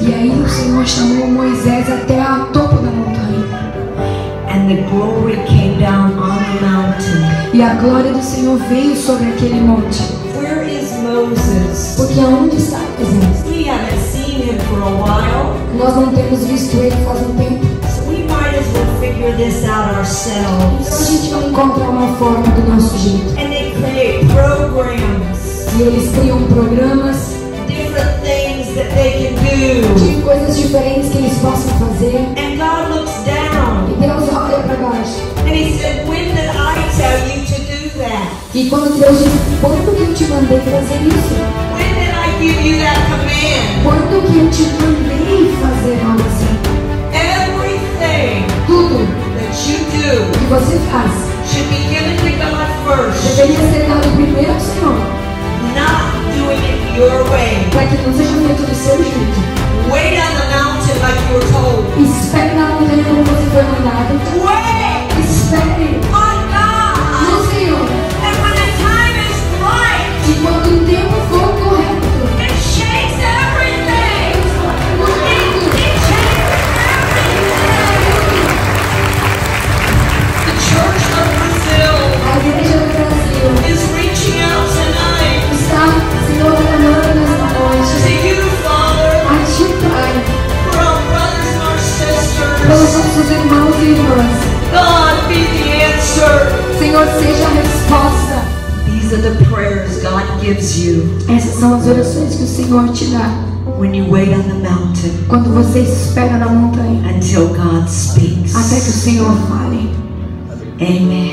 E aí o Senhor chamou Moisés até a topo da montanha. and the glory came down on the mountain. E a glória do Senhor veio sobre aquele monte. Where is Moses? Porque aonde está Moisés? We haven't seen him for a while, Nós não temos visto ele faz um tempo. so we might as well figure this out Então a ourselves. gente vai encontrar uma forma do nosso jeito. E eles criam programas different things that they can do. de coisas diferentes que eles possam fazer. And God looks down E Deus olha para baixo. and He said, When did I tell you to do that? E quando Deus diz, quando que eu te mandei fazer isso? When did I give you that command? Quando que eu te mandei fazer algo assim? Everything Tudo that you do que você faz should be given to God first, deveria ser dado primeiro ao Senhor, quando These are the prayers God gives you Essas são as orações que o Senhor te dá when you wait on the mountain quando você espera na montanha until God speaks. até que o Senhor fale. Amen.